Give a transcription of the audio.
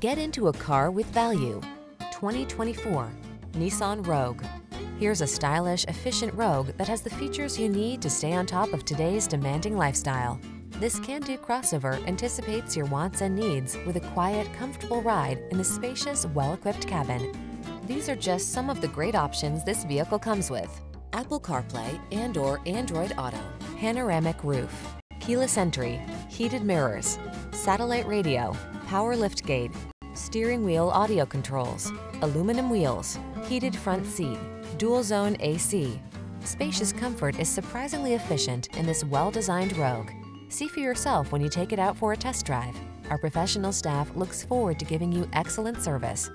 Get into a car with value. 2024 Nissan Rogue. Here's a stylish, efficient Rogue that has the features you need to stay on top of today's demanding lifestyle. This can-do crossover anticipates your wants and needs with a quiet, comfortable ride in a spacious, well-equipped cabin. These are just some of the great options this vehicle comes with. Apple CarPlay and or Android Auto, panoramic roof, keyless entry, heated mirrors, satellite radio, power liftgate, steering wheel audio controls, aluminum wheels, heated front seat, dual zone AC. Spacious comfort is surprisingly efficient in this well-designed Rogue. See for yourself when you take it out for a test drive. Our professional staff looks forward to giving you excellent service.